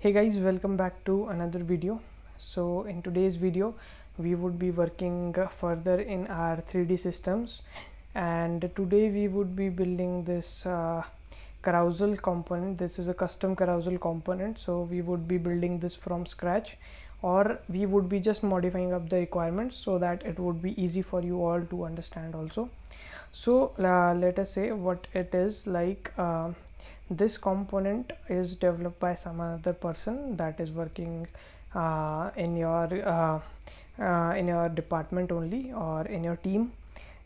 hey guys welcome back to another video. So in today's video we would be working further in our 3d systems. And today we would be building this uh, carousel component. This is a custom carousel component. So we would be building this from scratch. Or we would be just modifying up the requirements so that it would be easy for you all to understand also. So uh, let us say what it is like uh, this component is developed by some other person that is working uh, in your uh, uh, in your department only or in your team.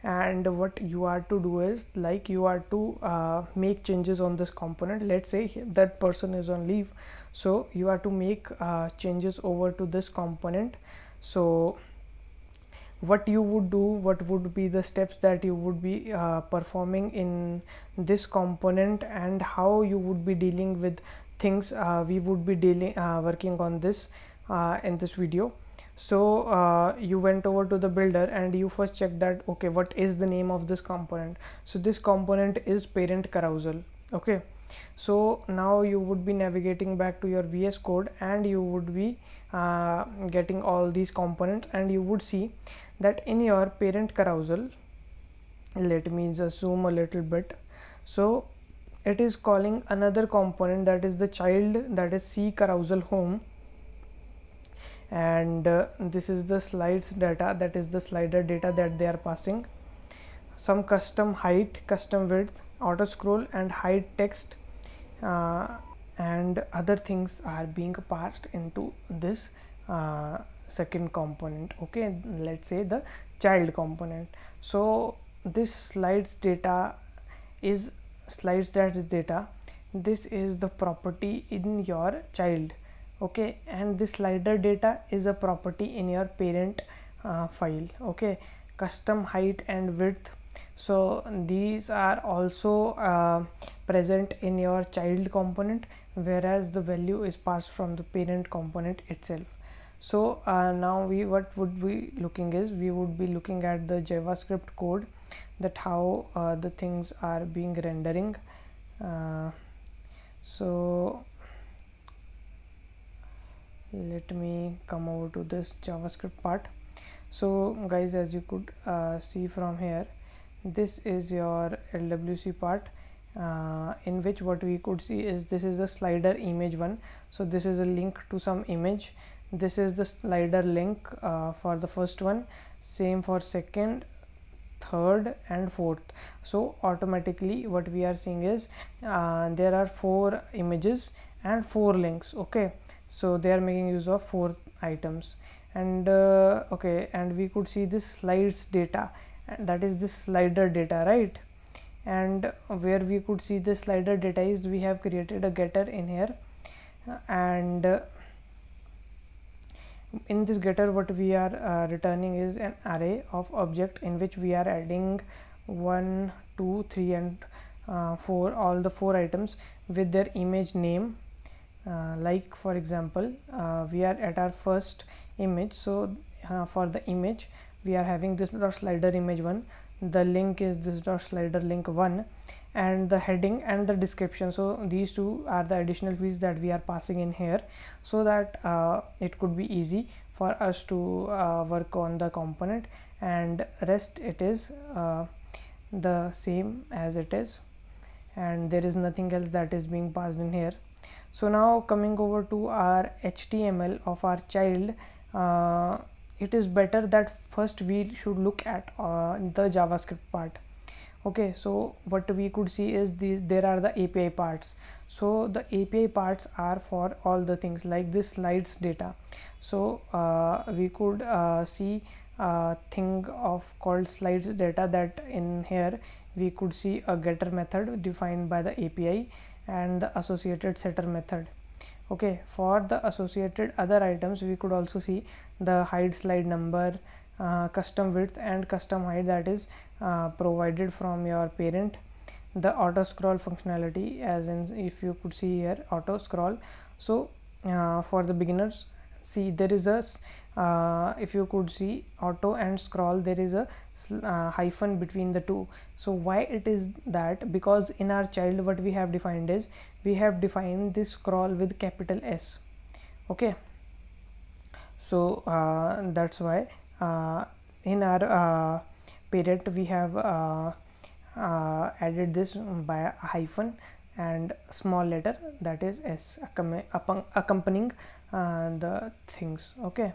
And what you are to do is like you are to uh, make changes on this component. Let's say that person is on leave. So you are to make uh, changes over to this component. So what you would do what would be the steps that you would be uh, performing in this component and how you would be dealing with things uh, we would be dealing uh, working on this uh, in this video. So uh, you went over to the builder and you first check that okay what is the name of this component? So this component is parent carousel okay? So now you would be navigating back to your vs code and you would be uh, getting all these components and you would see that in your parent carousel let me just zoom a little bit. So it is calling another component that is the child that is c carousel home. And uh, this is the slides data that is the slider data that they are passing. Some custom height custom width auto scroll and hide text uh, and other things are being passed into this uh, second component okay let's say the child component. So this slides data is slides that data this is the property in your child okay and this slider data is a property in your parent uh, file okay. Custom height and width so these are also uh, present in your child component whereas the value is passed from the parent component itself so uh, now we what would be looking is we would be looking at the javascript code that how uh, the things are being rendering. Uh, so let me come over to this javascript part. So guys as you could uh, see from here this is your lwc part. Uh, in which what we could see is this is a slider image one. So this is a link to some image this is the slider link uh, for the first one. Same for second third and fourth. So automatically what we are seeing is uh, there are four images and four links okay? So they are making use of four items. And uh, okay and we could see this slides data. And that is this slider data right? And where we could see the slider data is we have created a getter in here. And in this getter what we are uh, returning is an array of object in which we are adding 1 2 3 and uh, 4 all the four items with their image name. Uh, like for example uh, we are at our first image. So uh, for the image we are having this dot slider image 1 the link is this dot slider link 1 and the heading and the description. So these two are the additional fields that we are passing in here so that uh, it could be easy for us to uh, work on the component and rest it is uh, the same as it is and there is nothing else that is being passed in here. So now coming over to our html of our child uh, it is better that first we should look at uh, the javascript part okay so what we could see is these there are the api parts. So the api parts are for all the things like this slides data. So uh, we could uh, see a thing of called slides data that in here we could see a getter method defined by the api and the associated setter method. Okay for the associated other items we could also see the hide slide number uh, custom width and custom height that is uh, provided from your parent. The auto scroll functionality as in if you could see here auto scroll. So uh, for the beginners see there is a uh, if you could see auto and scroll there is a uh, hyphen between the two. So why it is that? Because in our child what we have defined is we have defined this scroll with capital S. Okay? So uh, that's why in our uh, parent we have uh, added this by a hyphen and small letter that is s accompanying uh, the things okay?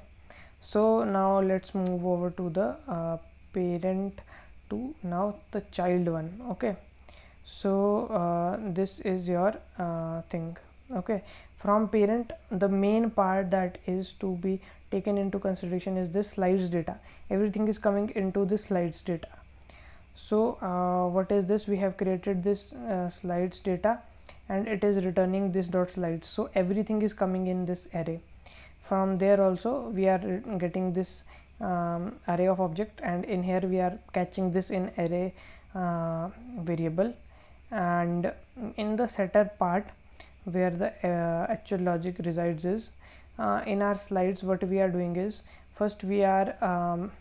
So now let's move over to the uh, parent to now the child one okay? So uh, this is your uh, thing okay? From parent the main part that is to be taken into consideration is this slides data. Everything is coming into the slides data. So uh, what is this? We have created this uh, slides data and it is returning this dot slides. So everything is coming in this array. From there also we are getting this um, array of object and in here we are catching this in array uh, variable. And in the setter part where the uh, actual logic resides is uh, in our slides what we are doing is first we are um,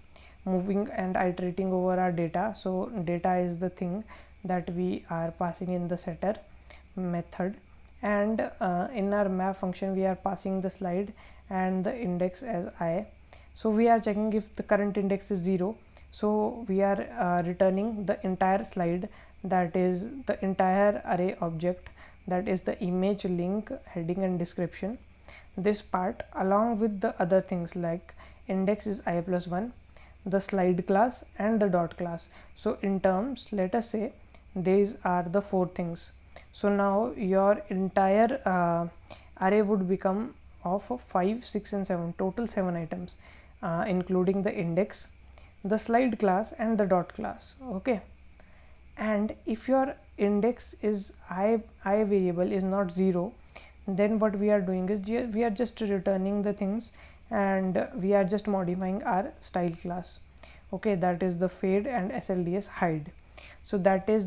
moving and iterating over our data. So data is the thing that we are passing in the setter method. And uh, in our map function we are passing the slide and the index as i. So we are checking if the current index is 0 so we are uh, returning the entire slide that is the entire array object that is the image link heading and description this part along with the other things like index is i plus 1 the slide class and the dot class. So in terms let us say these are the four things. So now your entire uh, array would become of 5 6 and 7 total 7 items uh, including the index the slide class and the dot class. Okay? And if your index is i i variable is not 0 then what we are doing is we are just returning the things and we are just modifying our style class. Okay that is the fade and slds hide. So that is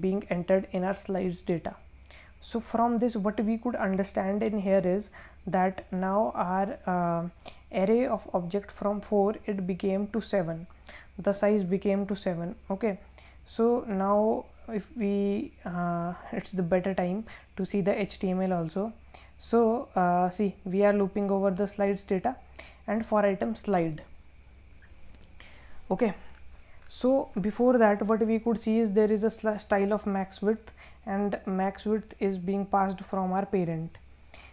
being entered in our slides data. So from this what we could understand in here is that now our uh, array of object from 4 it became to 7 the size became to 7 okay. So now if we uh, it's the better time to see the html also. So uh, see we are looping over the slides data and for item slide. Okay. So before that what we could see is there is a style of max width and max width is being passed from our parent.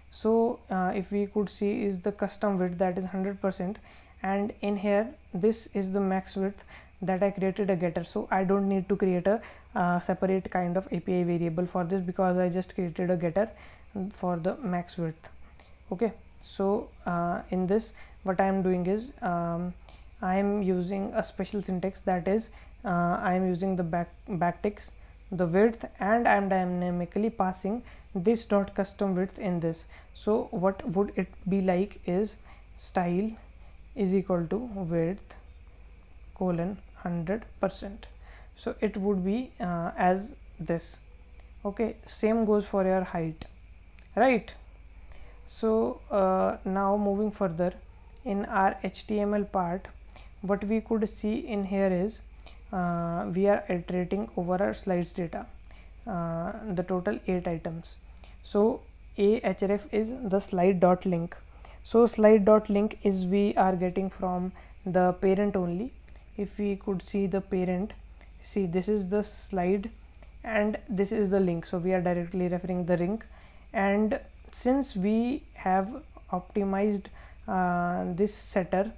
So uh, if we could see is the custom width that is 100% and in here this is the max width that I created a getter. So I don't need to create a uh, separate kind of API variable for this because I just created a getter for the max width. Okay so uh, in this what I am doing is um, I am using a special syntax that is uh, I am using the back backticks the width and I am dynamically passing this dot custom width in this. So what would it be like is style is equal to width colon 100 percent so it would be uh, as this. Okay same goes for your height right? So uh, now moving further in our html part what we could see in here is uh, we are iterating over our slides data uh, the total eight items. So a href is the slide dot link so slide dot link is we are getting from the parent only. If we could see the parent see this is the slide and this is the link. So we are directly referring the link and since we have optimized uh, this setter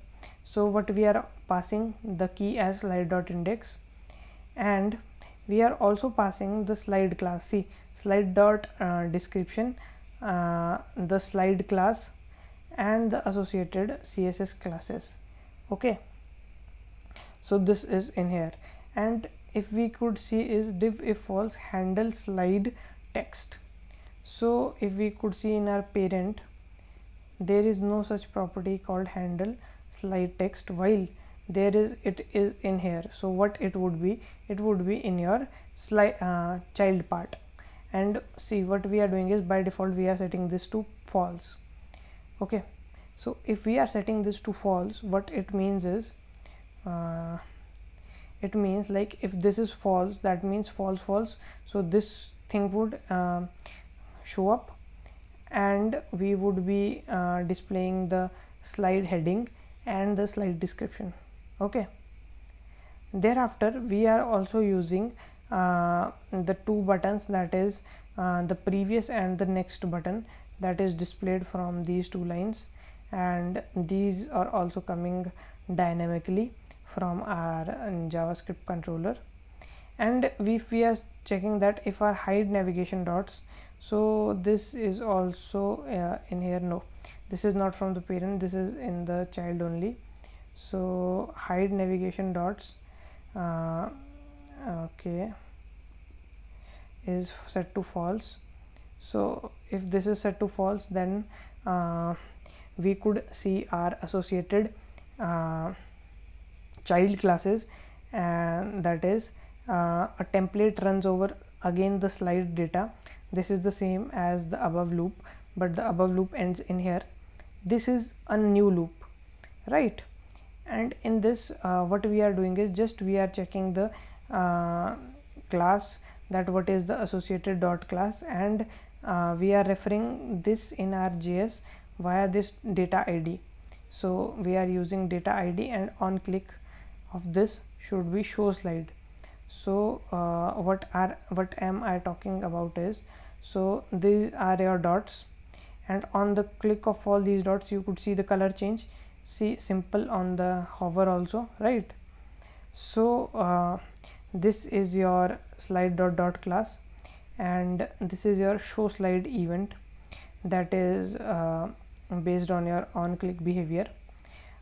so what we are passing the key as slide dot index and we are also passing the slide class. See slide dot uh, description uh, the slide class and the associated css classes. Okay. So this is in here and if we could see is div if false handle slide text. So if we could see in our parent there is no such property called handle slide text while there is it is in here. So what it would be? It would be in your slide uh, child part. And see what we are doing is by default we are setting this to false. Okay. So if we are setting this to false what it means is uh, it means like if this is false that means false false. So this thing would uh, show up. And we would be uh, displaying the slide heading and the slide description. Okay. Thereafter we are also using uh, the two buttons that is uh, the previous and the next button that is displayed from these two lines. And these are also coming dynamically from our uh, javascript controller. And if we are checking that if our hide navigation dots so this is also uh, in here no. This is not from the parent this is in the child only. So hide navigation dots uh, okay is set to false. So if this is set to false then uh, we could see our associated uh, child classes and that is uh, a template runs over again the slide data. This is the same as the above loop but the above loop ends in here. This is a new loop right? And in this uh, what we are doing is just we are checking the uh, class that what is the associated dot class and uh, we are referring this in our JS via this data ID so we are using data ID and on click of this should be show slide. So uh, what are what am I talking about is so these are your dots and on the click of all these dots you could see the color change. See simple on the hover also right? So uh, this is your slide dot dot class and this is your show slide event that is uh, based on your on click behavior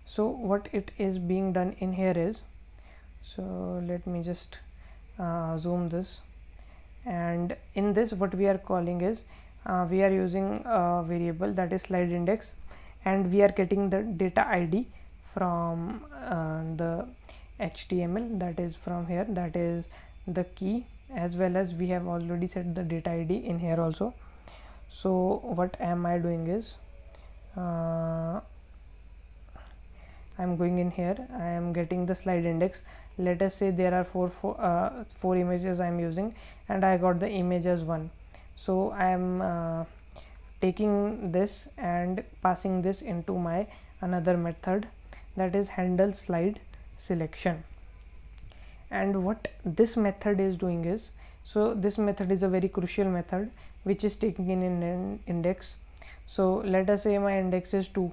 so what it is being done in here is so let me just uh, zoom this. And in this what we are calling is uh, we are using a variable that is slide index and we are getting the data id from uh, the html that is from here that is the key as well as we have already set the data id in here also. So what am i doing is uh, i'm going in here. I am getting the slide index. Let us say there are four four, uh, four images i'm using and i got the image as one. So i am uh, taking this and passing this into my another method that is handle slide selection. And what this method is doing is so this method is a very crucial method which is taking in an index. So let us say my index is 2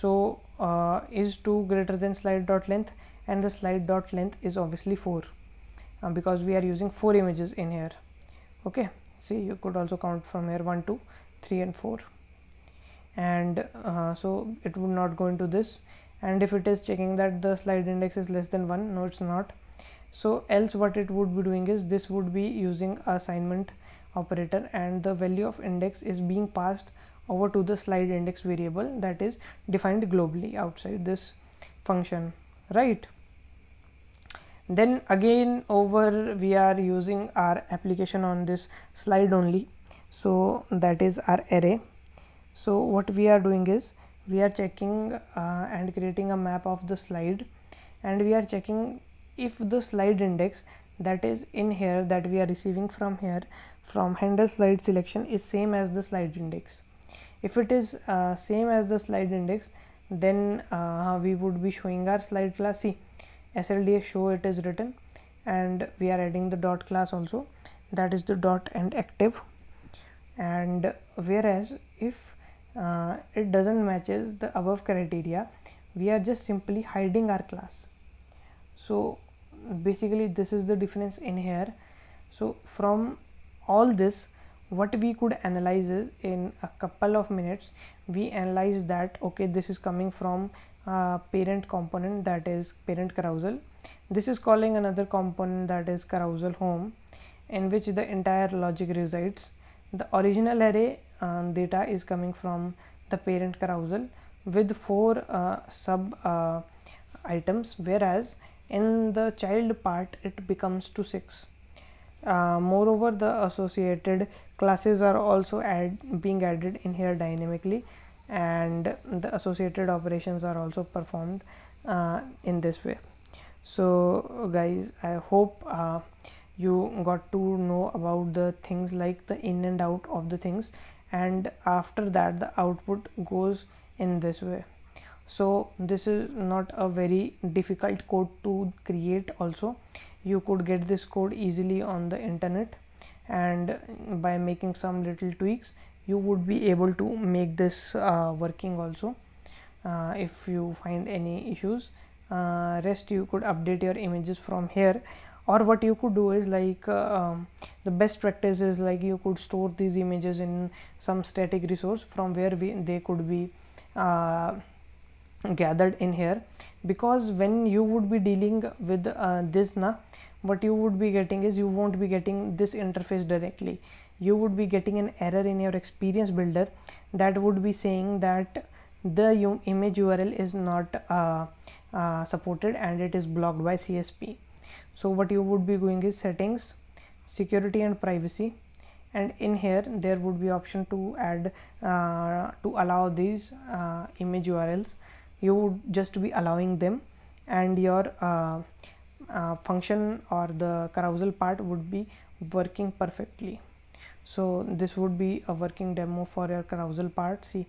so uh, is 2 greater than slide dot length and the slide dot length is obviously 4 uh, because we are using 4 images in here. Okay see you could also count from here 1 2 3 and 4 and uh, so it would not go into this. And if it is checking that the slide index is less than 1 no it's not. So else what it would be doing is this would be using assignment operator and the value of index is being passed over to the slide index variable that is defined globally outside this function right? Then again over we are using our application on this slide only. So that is our array. So what we are doing is we are checking uh, and creating a map of the slide. And we are checking if the slide index that is in here that we are receiving from here from handle slide selection is same as the slide index if it is uh, same as the slide index then uh, we would be showing our slide class. See slds show it is written and we are adding the dot class also. That is the dot and active. And whereas if uh, it doesn't matches the above criteria we are just simply hiding our class. So basically this is the difference in here. So from all this what we could analyze is in a couple of minutes we analyze that okay this is coming from parent component that is parent carousel. This is calling another component that is carousel home in which the entire logic resides. The original array uh, data is coming from the parent carousel with four uh, sub uh, items whereas in the child part it becomes to six uh, moreover the associated classes are also add being added in here dynamically and the associated operations are also performed uh, in this way. So guys i hope uh, you got to know about the things like the in and out of the things and after that the output goes in this way so this is not a very difficult code to create also. You could get this code easily on the internet and by making some little tweaks you would be able to make this uh, working also uh, if you find any issues. Uh, rest you could update your images from here. Or what you could do is like uh, um, the best practice is like you could store these images in some static resource from where we, they could be uh, gathered in here. Because when you would be dealing with uh, this na what you would be getting is you won't be getting this interface directly. You would be getting an error in your experience builder that would be saying that the image url is not uh, uh, supported and it is blocked by csp so what you would be going is settings security and privacy. And in here there would be option to add uh, to allow these uh, image urls you would just be allowing them and your uh, uh, function or the carousel part would be working perfectly. So this would be a working demo for your carousel part. See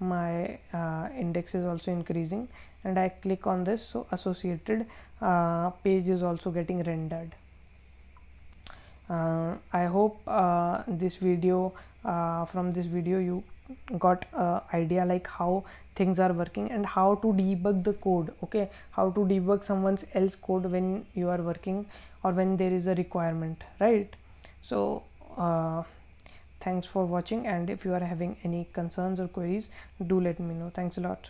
my uh, index is also increasing and I click on this. So associated uh, page is also getting rendered. Uh, I hope uh, this video uh, from this video you got idea like how things are working and how to debug the code okay? How to debug someone else code when you are working or when there is a requirement right? So uh, thanks for watching and if you are having any concerns or queries do let me know. Thanks a lot